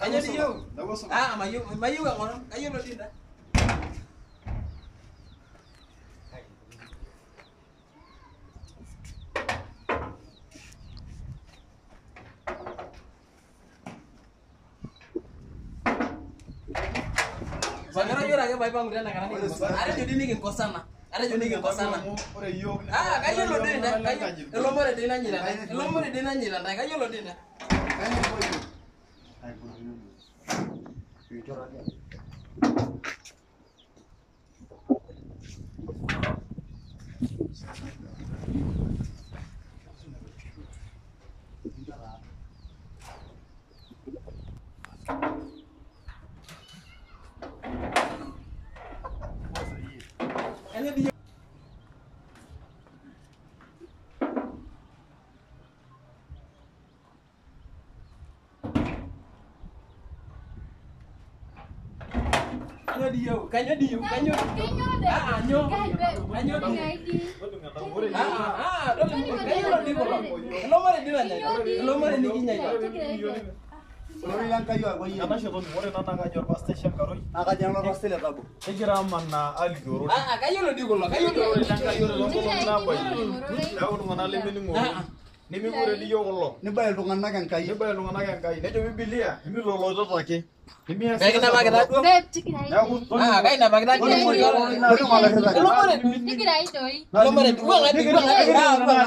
Kanyo di yau. Ah, mayu, mayu gak ngono. Kanyo lo dinda. Bagara yura ke bai bangu dana karani. Ada jadi nih kosana. Ada jadi nih kosana. Ah, kanyo lo dinda. Kanyo. Elomore dina nyila. Elomore dina nyila. Kanyo lo dinda. Kanyo kanyo diyo kanyo diyo kanyo ah anyo anyo ah ah kanyo diyo lo mare dina nyai lo mare niki nyai akajaa orpastel etabo egira amanaa alikiorori kayiolo dii kulo kayiolo neeku iltung'anak lemening'oro nemekure liyo kulo Nibaye iltung'anak Enkai. nebaya iltung'anak enkai nejo bibilia emilolotot ake Kayak kita pakai tadi. neeku Ah, kayak napa kita kira mau diorang. Ore malarita. Elomore di. Elomore di. Gua nggak di. Gua nggak di. Ah, gua.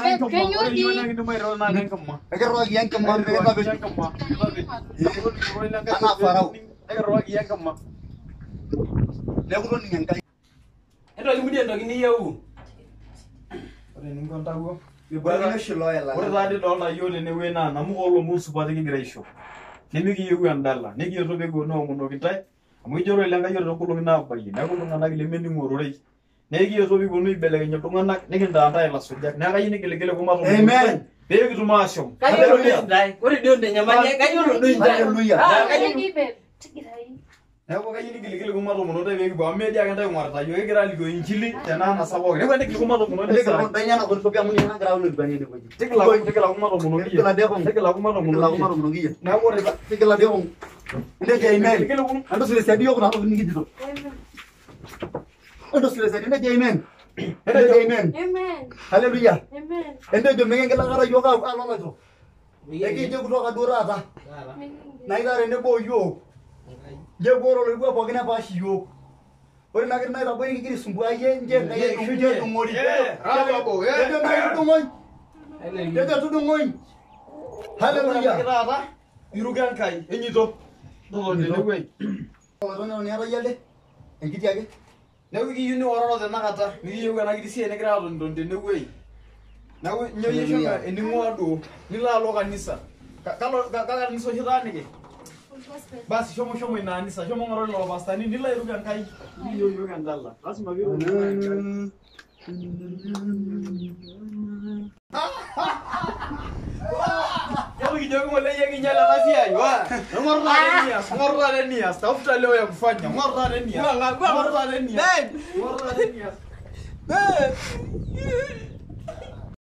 Ekiroroki enkima mikitapej. ekiroroki enkima Neeku toning Enkai. Itu lagi kemudian lagi nih yau. ore eninko ntawuo ore taa dii dolta yiok tenewueji naa namuka olomon supati kigira aisho nemikiyieu endala nikiyetu pekipuo aomonokintae amu ijo ore lenkai ore toonkolong'i naabayie neeku iltung'anak lemening'o ororei neekiyetu pikipuonu aibelekeny iltung'anak nikintaa ntae ilasuljak neeku kayieu nigilgiliku matumuai pee kitum aashom ore dio enyamali kayiolo duo intae neeku kayieu nigiligili kumat omono ntae peekipuo amu media ake ntae ing'orita yiok kigira alikio injili tenaanasa pooki neeku entigili kumat omono Tigila ndanyana kutoka amu nina ngira ulu ibani ene kwaji. tigila tigila kumat omono kiyie Tigila dekong. tigila kumat omono Tigila kiyie kumaro mnongiye. neeku ore ta- Tigila dekong. Ndeke amen. tigili kum- Ando sile sadi yoko nako nikijito. Ando sile sadi ndeke amen. Ndeke amen. Hallelujah. Ende jo menge ngela kara yoka alonga jo. Eki je kutoka durata. Na idare nebo yo. Je goro lo ibwa pokina pashi yo. Ore nakir na ita bweni kiri sumbua ye nje ngaye shuje tungori. Eh, bravo, eh. Ndio ngai tudungoi. Ndio tudungoi. Hallelujah. taata iruka enkai enyito totoni tenewuei Olotonya niata yelde. Enkiti ake. neeku kiyieu niwororo tenakata mikiyieu ena kiti siai nigira atoni tenewuei neeku nyoo yie shomo ening'ua duo nilo alo kanisa Ka- kalo ka- ka kanisa oshi itaaniki basi shomo shomo ina anisa shomo ng'oru lelo pastani nilo airuka enkai nikiyieu yiok endala lasima piiruka enkai iyiok ng'ole yie kinyal ena siai wa ng'oru taata enias ng'oru taata enias tafuta leo ya kufanya ng'oru taata enias ng'oru taata enias Ben. ng'oru taata enias Ben.